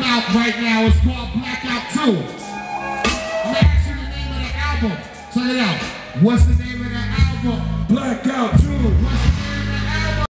out right now. It's called Blackout 2. I'm gonna ask you the name of the album. Check it out. What's the name of the album? Blackout 2. What's the name